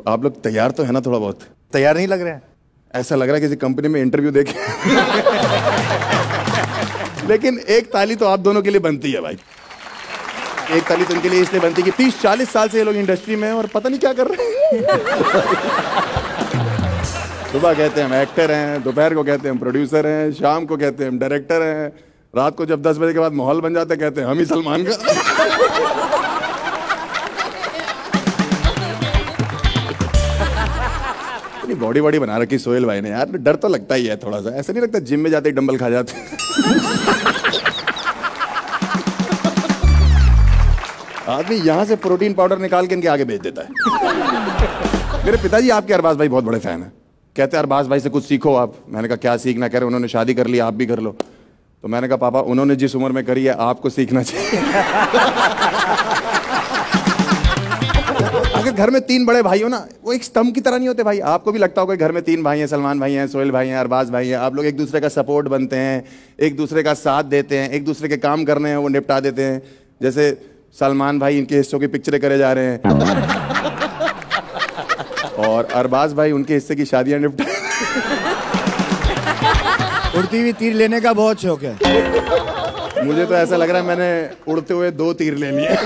तो आप लोग तैयार तो है ना थोड़ा बहुत? तैयार नहीं लग रहे हैं? ऐसा लग रहा है किसी कंपनी में इंटरव्यू देखे लेकिन एक ताली तो आप दोनों के लिए बनती है भाई। एक ताली तो उनके लिए इसलिए बनती है कि तीस चालीस साल से ये लोग इंडस्ट्री में हैं और पता नहीं क्या कर रहे हैं। सुबह कहते हैं हम एक्टर हैं दोपहर को कहते हैं हम प्रोड्यूसर हैं शाम को कहते हैं हम डायरेक्टर हैं रात को जब दस बजे के बाद माहौल बन जाता है कहते हैं हम ही सलमान खान। बॉडी बॉडी बना रखी सोहेल भाई ने, यार, डर तो लगता ही है थोड़ा सा ऐसा नहीं लगता जिम में जाते डंबल खा जाते आदमी यहाँ से प्रोटीन पाउडर निकाल के इनके आगे भेज देता है। मेरे पिताजी आपके अरबाज भाई बहुत बड़े फ़ैन हैं। कहते हैं, अरबाज भाई से कुछ सीखो आप। मैंने कहा, क्या सीखना कह रहे उन्होंने शादी कर ली, आप भी कर लो। तो मैंने कहा, पापा, उन्होंने जिस उम्र में करी है, आपको सीखना चाहिए। अगर घर में तीन बड़े भाई हो ना वो एक स्तंभ की तरह नहीं होते भाई। आपको भी लगता होगा घर में तीन भाई हैं सलमान भाई हैं सोहेल भाई हैं अरबाज भाई हैं। आप लोग एक दूसरे का सपोर्ट बनते हैं एक दूसरे का साथ देते हैं एक दूसरे के काम करने हैं वो निपटा देते हैं। जैसे सलमान भाई इनके हिस्सों की पिक्चरें करे जा रहे हैं। और अरबाज भाई उनके हिस्से की शादियाँ निपटा उड़ती हुई तीर लेने का बहुत शौक है। मुझे तो ऐसा लग रहा है मैंने उड़ते हुए दो तीर ले लिए।